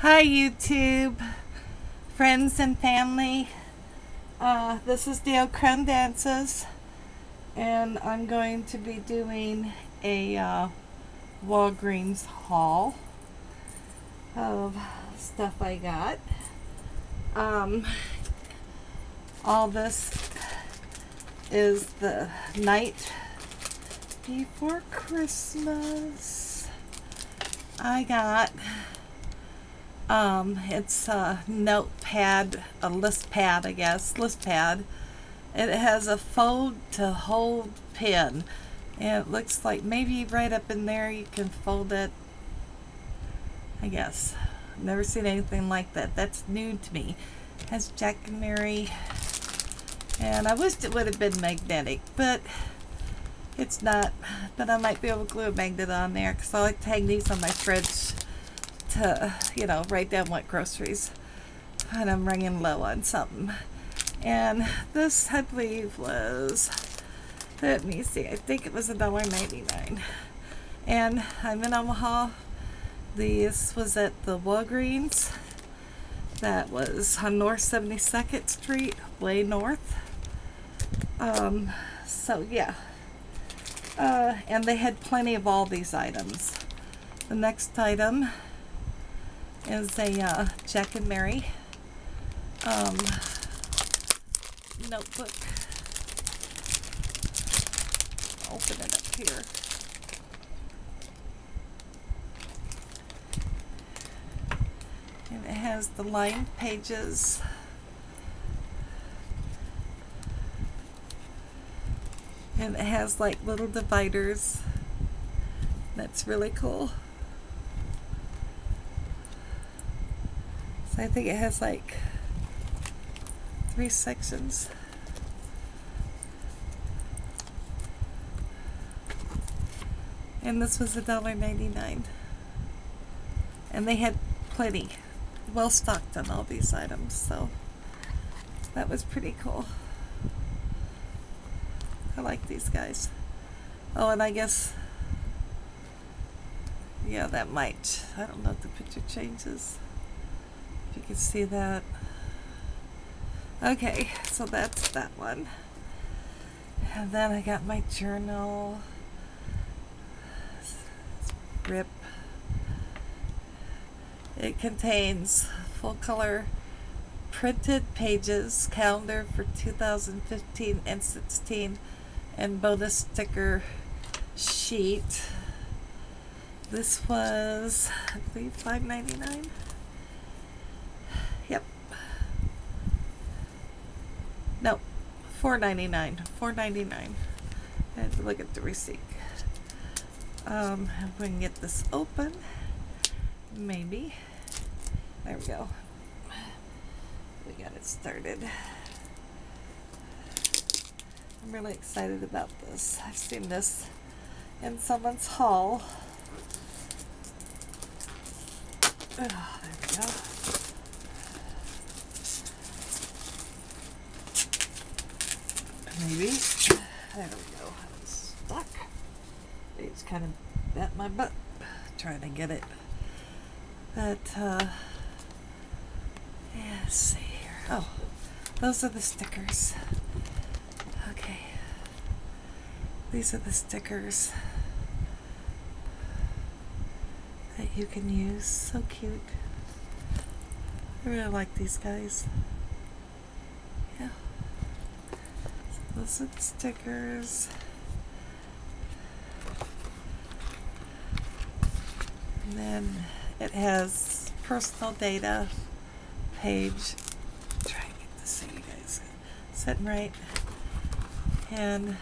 Hi YouTube, friends and family. Uh, this is Dale Crumb Dances and I'm going to be doing a uh, Walgreens haul of stuff I got. Um, all this is the night before Christmas. I got um, it's a notepad, a list pad, I guess, list pad. It has a fold to hold pen. And it looks like maybe right up in there you can fold it. I guess. Never seen anything like that. That's new to me. It has Jack and Mary. And I wished it would have been magnetic, but it's not. But I might be able to glue a magnet on there because I like to hang these on my fridge to, you know, write down what groceries and I'm running low on something. And this, I believe, was, let me see, I think it was $1.99. And I'm in Omaha. This was at the Walgreens. That was on North 72nd Street, way north. Um, so yeah. Uh, and they had plenty of all these items. The next item is a uh, Jack and Mary um, notebook. Open it up here. And it has the lined pages. And it has like little dividers. That's really cool. So I think it has like three sections. And this was $1.99. And they had plenty, well stocked on all these items, so that was pretty cool. I like these guys. Oh, and I guess, yeah, that might, I don't know if the picture changes you can see that. Okay, so that's that one. And then I got my journal. Rip. It contains full color printed pages, calendar for 2015 and 16, and bonus sticker sheet. This was, I believe, $5.99. Yep. No, four ninety nine. Four ninety nine. To look at the receipt. Um, if we can get this open, maybe. There we go. We got it started. I'm really excited about this. I've seen this in someone's haul. Oh, there we go. Maybe. There we go. It's stuck. It's kind of bent my butt trying to get it. But, uh, yeah, see here. Oh, those are the stickers. Okay. These are the stickers that you can use. So cute. I really like these guys. Are stickers. And then it has personal data page. Try and get this so you guys sitting right. And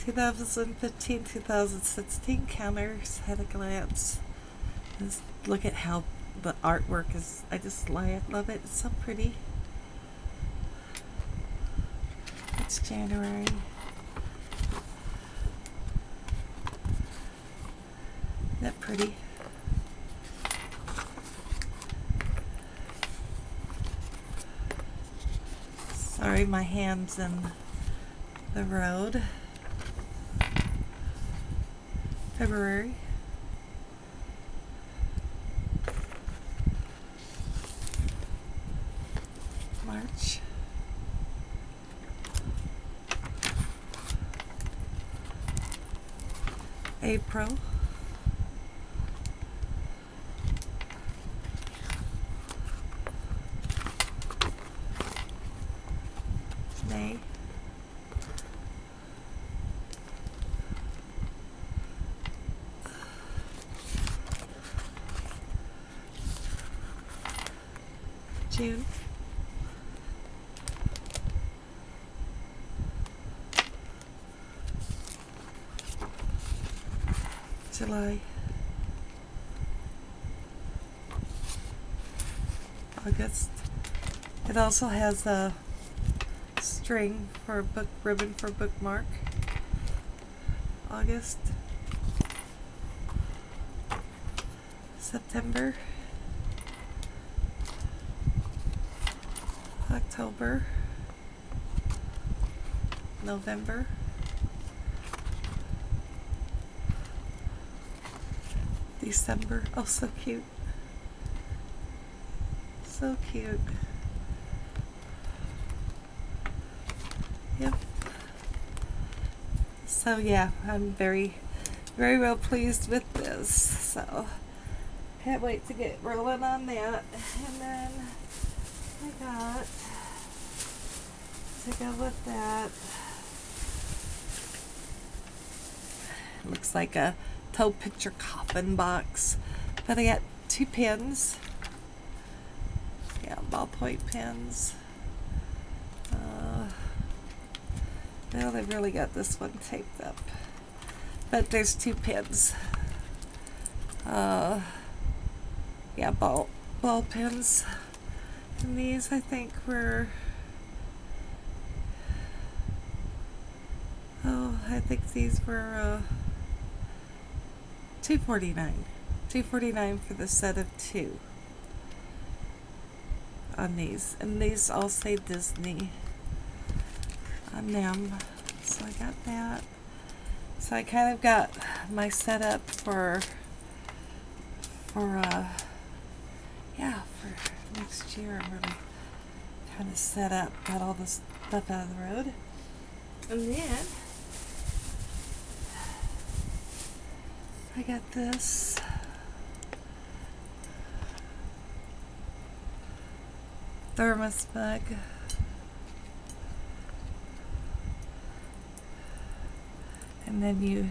2015 2016 counters at a glance. Just look at how the artwork is. I just love it. It's so pretty. It's January. Isn't that pretty? Sorry, my hand's in the road. February. April. May. June. July. August. It also has a string for a book ribbon for bookmark. August. September. October. November. December. Oh, so cute. So cute. Yep. So yeah, I'm very, very well pleased with this. So can't wait to get rolling on that. And then I got to go with that. Looks like a toe picture coffin box. But I got two pins. Yeah, ballpoint pins. Uh, well, they've really got this one taped up. But there's two pins. Uh, yeah, ball ball pins. And these, I think, were. Oh, I think these were. Uh, 249 249 for the set of two. On these. And these all say Disney. On them so I got that. So I kind of got my setup for for uh yeah for next year. I'm really kind of set up got all this stuff out of the road. And then I got this. Thermos mug. And then you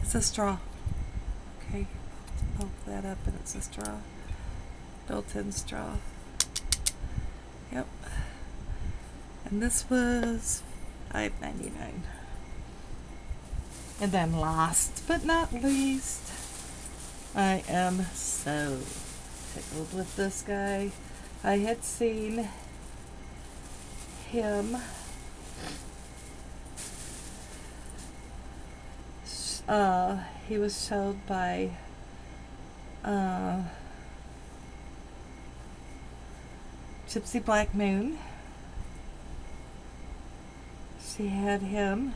It's a straw. Okay, poke that up and it's a straw. Built-in straw. Yep and this was five ninety nine. And then last but not least, I am so tickled with this guy. I had seen him uh, he was showed by uh, Gypsy Black Moon she had him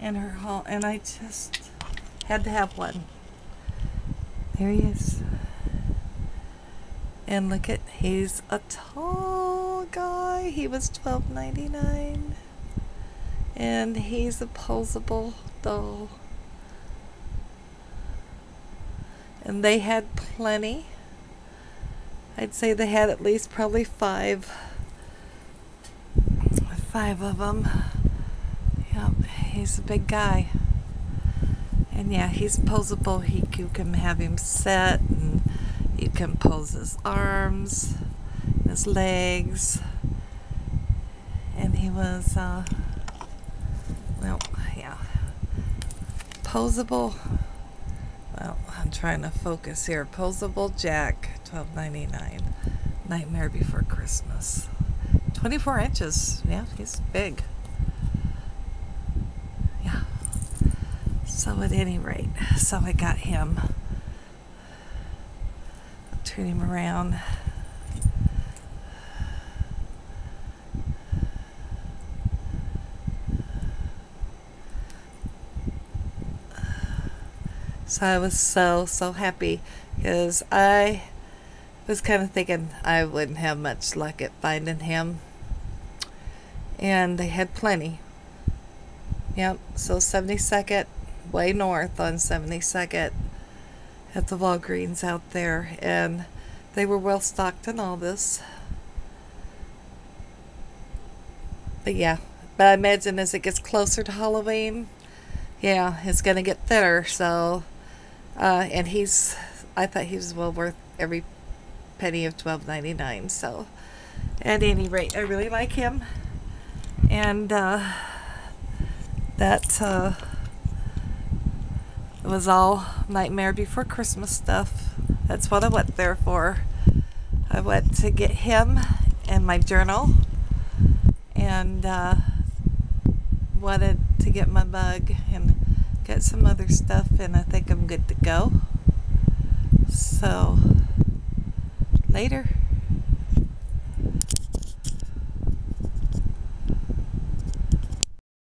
in her haul, and I just had to have one. There he is. And look at he's a tall guy. He was twelve ninety nine. And he's a posable doll. And they had plenty. I'd say they had at least probably five five of them. He's a big guy. And yeah, he's posable. He, you can have him set, and you can pose his arms, his legs. And he was, uh, well, yeah, posable. Well, I'm trying to focus here. Posable Jack, twelve ninety nine. Nightmare Before Christmas. 24 inches. Yeah, he's big. So at any rate, so I got him. I'll turn him around. So I was so, so happy because I was kind of thinking I wouldn't have much luck at finding him. and they had plenty. Yep, so 72nd, way north on 72nd at the Walgreens out there, and they were well stocked in all this. But yeah, but I imagine as it gets closer to Halloween, yeah, it's gonna get thinner. So, uh, and he's, I thought he was well worth every penny of twelve ninety nine. So, at any rate, I really like him, and uh, that uh, was all Nightmare Before Christmas stuff. That's what I went there for. I went to get him and my journal, and uh, wanted to get my mug and get some other stuff, and I think I'm good to go. So, later.